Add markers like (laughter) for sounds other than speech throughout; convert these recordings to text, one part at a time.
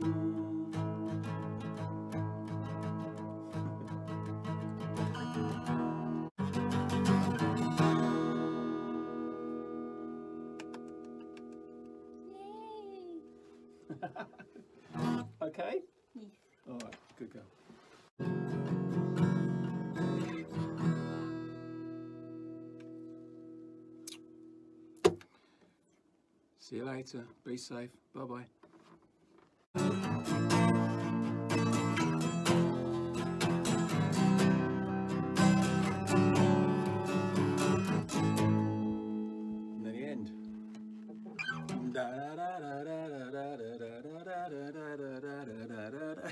(laughs) okay? Yes. All right, good girl. See you later. Be safe. Bye bye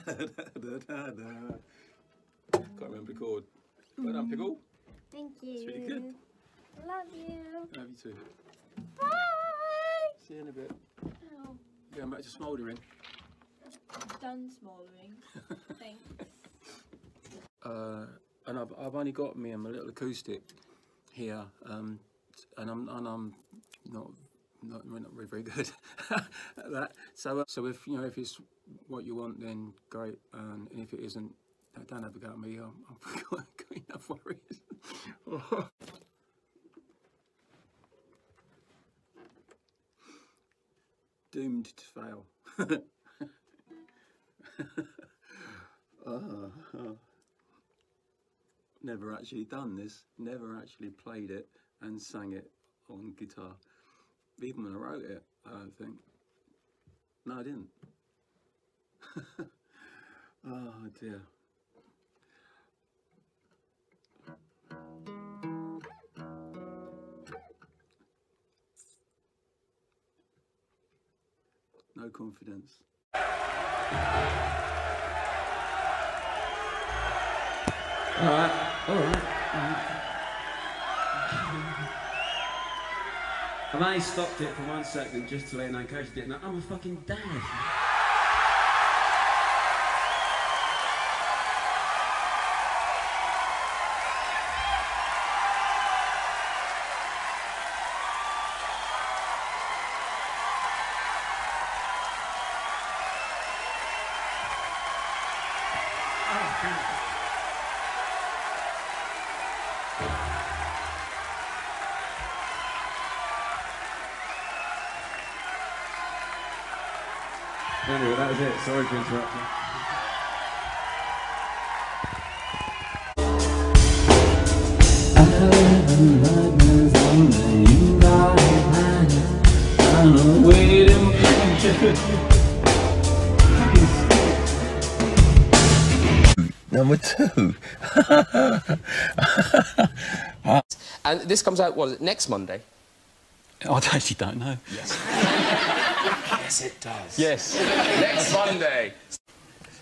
Can't remember the chord. Well done, Pickle. Thank you. It's really good. Love you. Love you too. Bye. See you in a bit. Oh, Going back to smouldering. done smouldering. (laughs) Thanks. Uh, and I've, I've only got me and my little acoustic here, um, and I'm and I'm not not we're not very very good (laughs) at that. So uh, so if you know if it's what you want, then great, and, and if it isn't, don't- don't have a go at me. I'm, I've got, enough worries. (laughs) Doomed to fail. Ah. (laughs) never actually done this, never actually played it and sang it on guitar. Even when I wrote it, I don't think. No, I didn't. (laughs) oh dear. No confidence. All right, all right. I've only stopped it for one second just to know in case you didn't. I'm a fucking dad. Anyway, that was it. Sorry to interrupt you. Number two. And this comes out, what is it, next Monday? I actually don't know. Yes, (laughs) it does. Yes. Next Monday.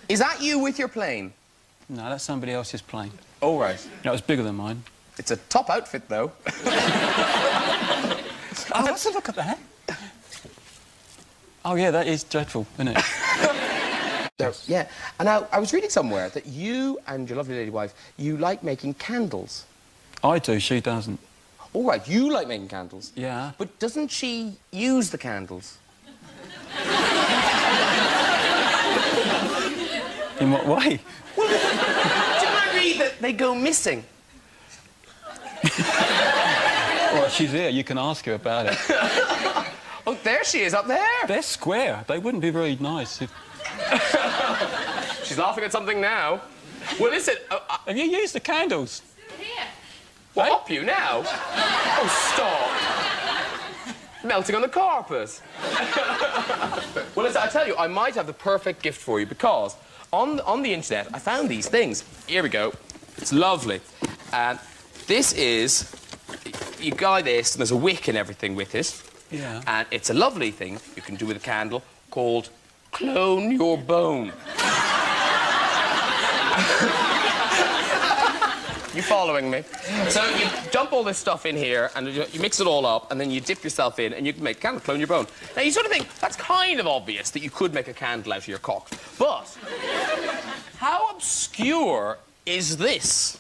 Is that you with your plane? No, that's somebody else's plane. All right. That was bigger than mine. It's a top outfit, though. (laughs) Oh, let's look at that. Oh yeah, that is dreadful, isn't it? (laughs) So, yeah. And now, I was reading somewhere that you and your lovely lady wife, you like making candles. I do. She doesn't. All right, you like making candles. Yeah. But doesn't she use the candles? In what way? Didn't I read that they go missing? Well, she's here. You can ask her about it. (laughs) Oh, there she is, up there. They're square. They wouldn't be very nice. If... She's laughing at something now. Well, listen, uh, uh, Have you used the candles? Here. what, up you now? Oh, stop. Melting on the carpet. (laughs) well, listen, I tell you, I might have the perfect gift for you because on, on the internet, I found these things. Here we go. It's lovely. And this is, you guy this, and there's a wick and everything with it. Yeah. And it's a lovely thing you can do with a candle called Clone Your Bone. (laughs) you following me? So you dump all this stuff in here and you, you mix it all up and then you dip yourself in and you can make a candle, clone your bone. Now you sort of think that's kind of obvious that you could make a candle out of your cock. But how obscure is this?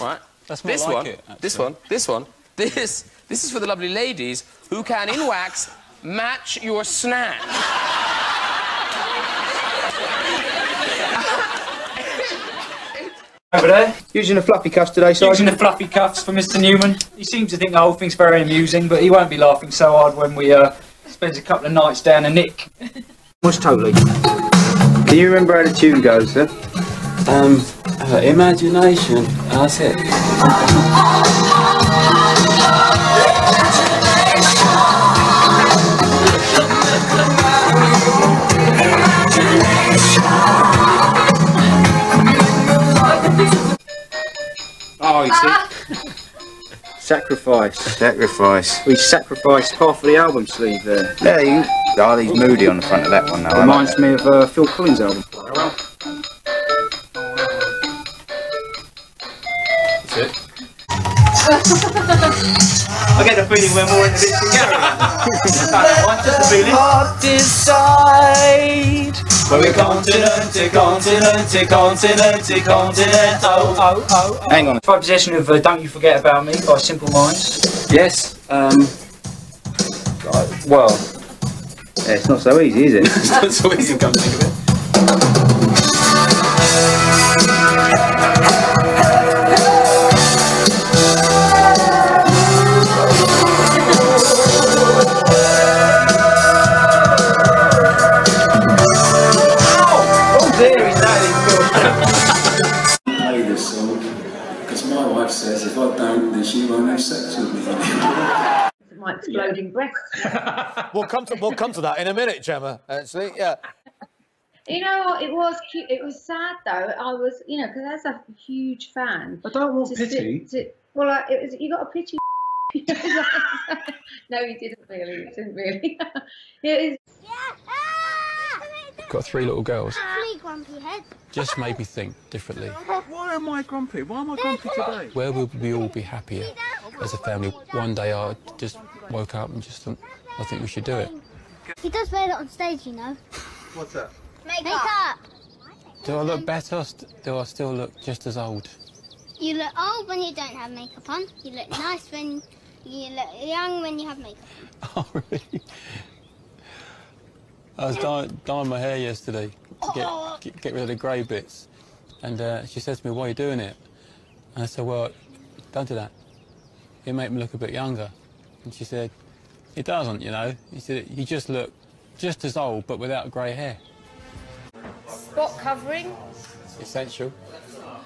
Right? That's more this like one, it, This one, this one, this this is for the lovely ladies who can in wax match your snatch. Over there. Using the fluffy cuffs today, Using the fluffy cuffs for Mr. Numan. He seems to think the whole thing's very amusing, but he won't be laughing so hard when we uh, spend a couple of nights down a Nick. (laughs) What's totally? Can you remember how the tune goes, sir? Um, uh, imagination. That's it. (laughs) Sacrifice. Sacrifice. We sacrificed half of the album sleeve there. Yeah, you. Oh, he's moody on the front of that one now. Reminds me of uh, Phil Collins' album. (laughs) I get the feeling we're more into this than Gary. Just the feeling. (laughs) decide Where we continent to continent to continent to continent Oh, oh, oh, oh Hang on. By possession of uh, Don't You Forget About Me by Simple Minds. Yes. Um. Well. Yeah, it's not so easy, is it? That's always you come to think of it. Don't, then she won't have sex with me. My exploding breasts. (laughs) We'll come to we'll come to that in a minute, Gemma. Actually, yeah. You know what? It was cute. It was sad though. I was, you know, because as a huge fan. I don't want to sit- pity. to- well, I, it was. You got a pity. (laughs) (laughs) no, you didn't really. You didn't really. it is. Got three little girls. Three grumpy heads. Just made me think differently. Why am I grumpy? Why am I grumpy today? Where will we all be happier as a family? One day I just woke up and just thought, I think we should do it. He does wear that on stage, you know. What's that? Makeup. Do I look better? or Do I still look just as old? You look old when you don't have makeup on. You look nice when you look young when you have makeup. (laughs) Oh, really? I was dyeing, dyeing my hair yesterday to get, get, get rid of the grey bits. And uh, she said to me, why are you doing it? And I said, well, don't do that. It make me look a bit younger. And she said, it doesn't, you know. He said, you just look just as old, but without grey hair. Spot covering, Essential.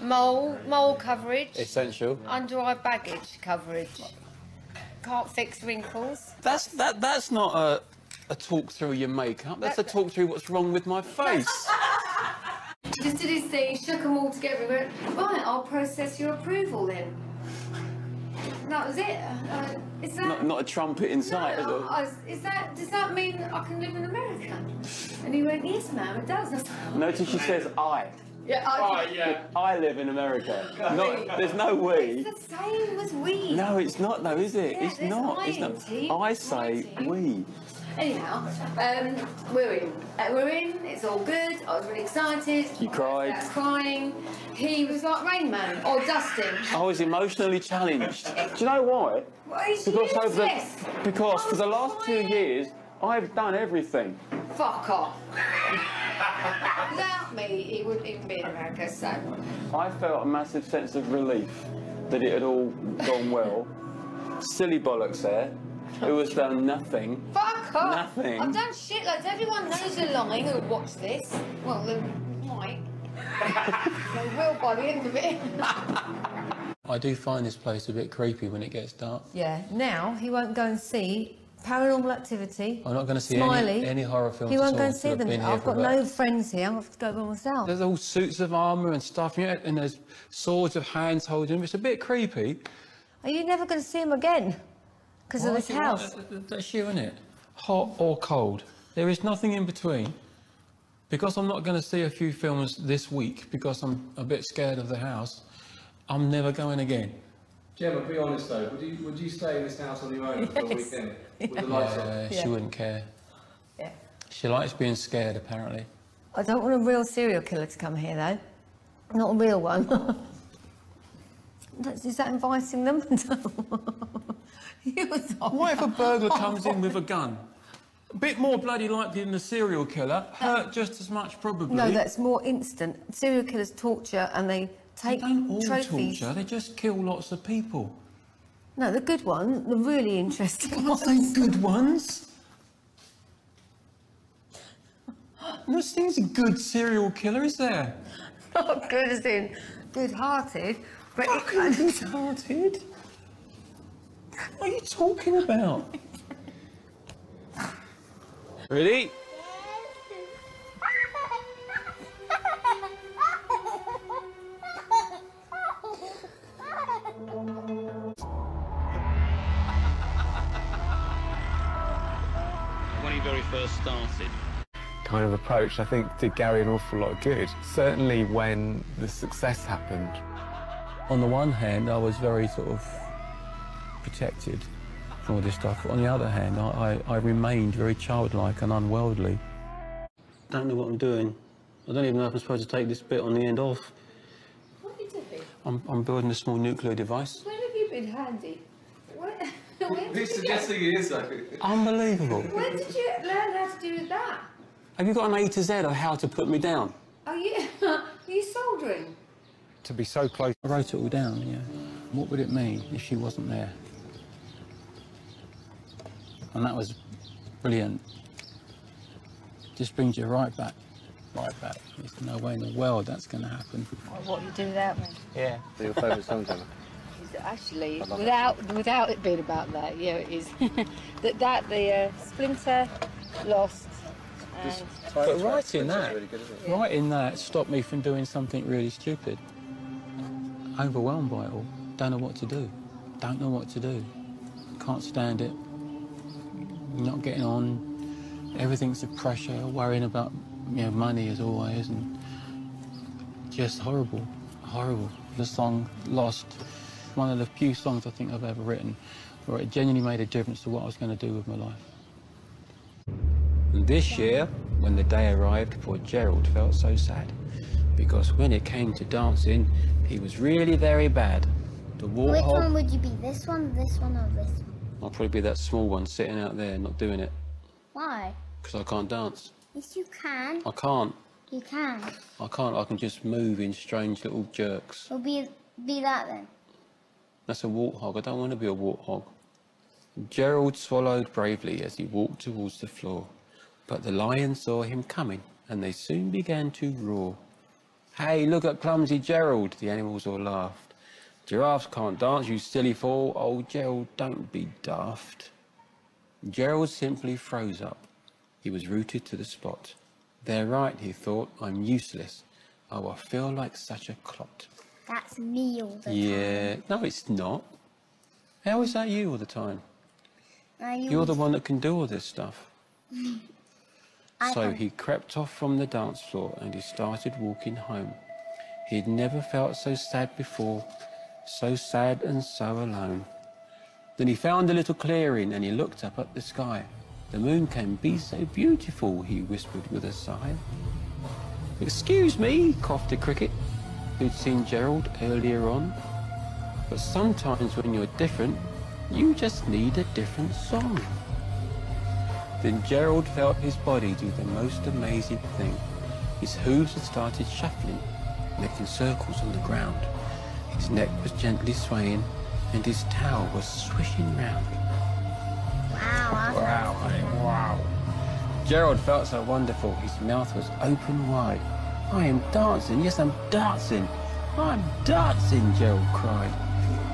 mole, mole coverage, Essential. under eye baggage coverage. Can't fix wrinkles. That's, that, that's not a, a talk through your makeup. That's a talk through what's wrong with my face. (laughs) Just did his thing, shook them all together and went, right, I'll process your approval then. And that was it. Uh, is that... not, not a trumpet in sight. is No, it? I is that, does that mean I can live in America? And he went, yes, ma'am, it does. Like, Notice she says I. yeah, I, I live in America. (laughs) Not, there's no we. It's the same as we. No, it's not though, is it? Yeah, it's not. I It's not. tea. I say we. Anyhow, um, we're in. Uh, we're in. It's all good. I was really excited. You cried. I was crying. He was like Rain Man or Dustin. I was emotionally challenged. (laughs) Do you know why? Why is she Because over the, because for the last two years, I've done everything. Fuck off. (laughs) Without me, he wouldn't even be in America. So I felt a massive sense of relief that it had all gone well. Silly bollocks there. It was done nothing. fuck off. Nothing. I've done shit like everyone knows you're lying who would watch this. Well, they might. (laughs) they will by the end of it. I do find this place a bit creepy when it gets dark. Yeah, now he won't go and see Paranormal Activity. I'm not going to see Smiley. any, any horror films. He won't at go all and see them. I've got no friends here. I'm have to go by myself. There's all suits of armour and stuff, you know, and there's swords of hands holding them. It's a bit creepy. Are you never going to see him again? Because of Why this do house. that- That's you, isn't it? Hot or cold. There is nothing in between. Because I'm not going to see a few films this week because I'm a bit scared of the house, I'm never going again. Gemma, be honest though. Would you would you stay in this house on your own for a weekend with the (laughs) lights on? Yeah, Yeah. she wouldn't care. Yeah. She likes being scared, apparently. I don't want a real serial killer to come here, though. Not a real one. (laughs) That's- Is that inviting them? (laughs) (laughs) You was on- What if a burglar comes in with a gun? A bit more bloody likely than a serial killer. Hurt um, just as much, probably. No, that's more instant. Serial killers torture and they take they don't all trophies. torture. They just kill lots of people. No, the good one, the really interesting What they good ones? (laughs) No such thing as a good serial killer, is there? Not good as in good-hearted, but (laughs) good-hearted. What are you talking about? Ready? when he very first started. kind of approach, I think, did Gary an awful lot of good. Certainly when the success happened. On the one hand, I was very sort of protected from all this stuff. On the other hand, I, I, I remained very childlike and unworldly. Don't know what I'm doing. I don't even know if I'm supposed to take this bit on the end off. What are you doing? I'm, I'm building a small nuclear device. When have you been handy? When, (laughs) when, did, Who's you suggesting it is, though? Unbelievable. get, when did you learn how to do that? Have you got an A to Z of how to put me down? Are you, (laughs) are you soldering? To be so close. I wrote it all down, yeah. What would it mean if she wasn't there? And that was brilliant. Just brings you right back, right back. There's no way in the world that's going to happen. What you do without me? Yeah. Your favourite songs, Emma? Actually, I love without without it being about that, yeah, it is. (laughs) that that the uh, Splinter, Lost, and But writing that, really good, isn't writing that stopped me from doing something really stupid. Overwhelmed by it all. Don't know what to do. Don't know what to do. Can't stand it. Not getting on. Everything's a pressure. Worrying about you know money as always, and just horrible, horrible. The song "Lost," one of the few songs I think I've ever written, where it genuinely made a difference to what I was going to do with my life. And this year, when the day arrived, poor Gerald felt so sad. Because when it came to dancing, he was really very bad. The Which one would you be? This one, this one, or this one? I'll probably be that small one sitting out there not doing it. Why? Because I can't dance. Yes, you can. I can't. You can. I can't. I can just move in strange little jerks. Well, be be that then. That's a warthog. I don't want to be a warthog. Gerald swallowed bravely as he walked towards the floor. But the lions saw him coming, and they soon began to roar. Hey, look at clumsy Gerald, the animals all laughed. Giraffes can't dance, you silly fool. Oh, Gerald, don't be daft. Gerald simply froze up. He was rooted to the spot. They're right, he thought. I'm useless. Oh, I feel like such a clot. That's me all the Yeah, no, it's not. How is that you all the time? time. You're the one that can do all this stuff. (laughs) So he crept off from the dance floor and he started walking home. He'd never felt so sad before, so sad and so alone. Then he found a little clearing and he looked up at the sky. The moon can be so beautiful, he whispered with a sigh. Excuse me, coughed a cricket, who'd seen Gerald earlier on. But sometimes when you're different, you just need a different song. Then Gerald felt his body do the most amazing thing. His hooves had started shuffling, making circles on the ground. His neck was gently swaying, and his towel was swishing round. Wow. Wow, honey, wow. Gerald felt so wonderful. His mouth was open wide. I am dancing. Yes, I'm dancing. I'm dancing, Gerald cried.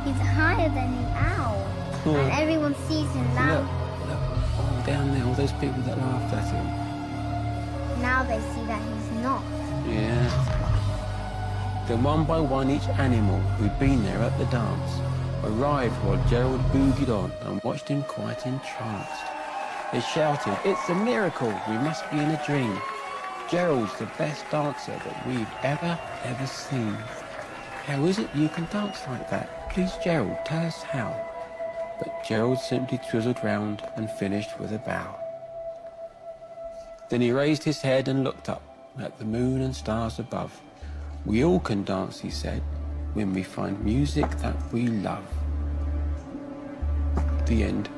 He's higher than the owl. Hmm. And everyone sees him now. Look, look, all down there, all those people that laughed at him. Now they see that he's not. Yeah. Then one by one each animal who'd been there at the dance arrived while Gerald boogied on and watched him quite entranced. They shouted, It's a miracle! We must be in a dream. Gerald's the best dancer that we've ever, ever seen. How is it you can dance like that? Please, Gerald, tell us how. But Gerald simply twizzled round and finished with a bow. Then he raised his head and looked up at the moon and stars above. We all can dance, he said, when we find music that we love. The end.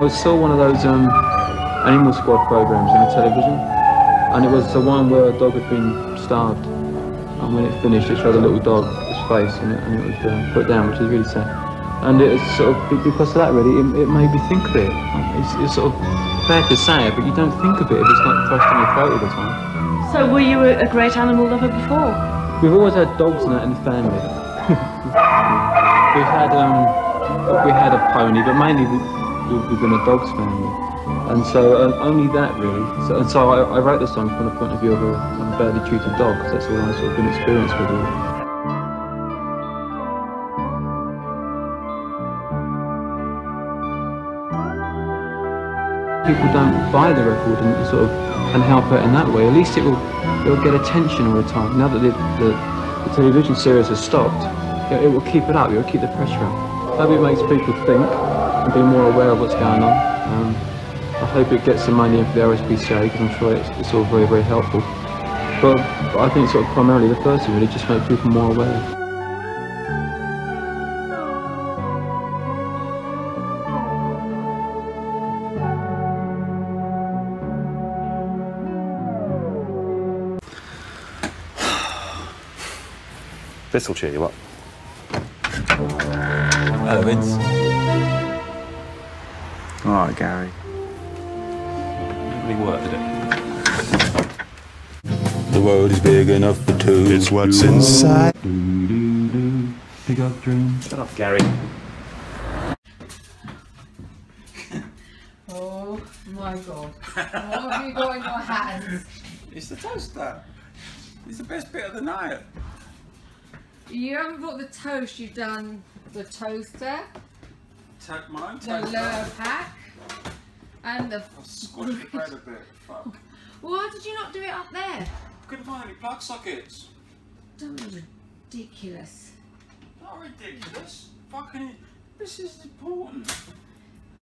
I saw one of those um, Animal Squad programs on the television and it was the one where a dog had been starved, and when it finished, it showed a little dog, his face, and it, and it was uh, put down, which is really sad. And it was sort of because of that, really, it, it made me think of it. It's, it's sort of fair to say it, but you don't think of it if it's not thrust in your throat all the time. So were you a, a great animal lover before? We've always had dogs and that in the family. (laughs) we've had um, we had a pony, but mainly we, we've been a dogs family, and so um, only that really. So, and so I, I wrote the song from the point of view of a, a badly treated dog, 'cause that's all I've sort of been experienced with. Really. People don't buy the record and sort of and help it in that way. At least it will it will get attention all the time. Now that the, the, the television series has stopped, it, it will keep it up. It will keep the pressure up. Hope it makes people think and be more aware of what's going on. Um, hope it gets some money in for the RSPCA because I'm sure it's, it's all very very helpful. But, but I think sort of primarily the first thing really just make people more aware. This will cheer you up. Hello, Vince. All right, Gary. World is big enough for two. It's what's inside. Big up dreams. Shut up, Gary. (laughs) Oh my god. What have you got in your hands? It's the toaster. It's the best bit of the night. You haven't brought the toast, you've done the toaster, Take mine, the toaster. lower pack, and the. Squash the bread a bit. Fuck. Why did you not do it up there? Couldn't find any plug sockets. Don't be ridiculous. Not ridiculous. Fucking. This is important.